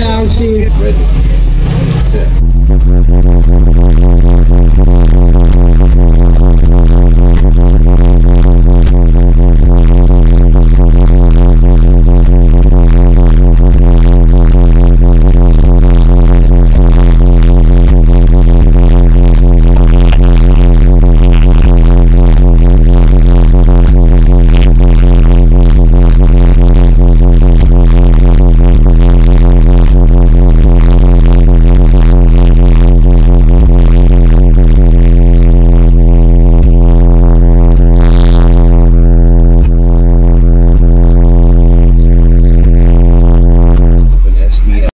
down, Chief. Ready.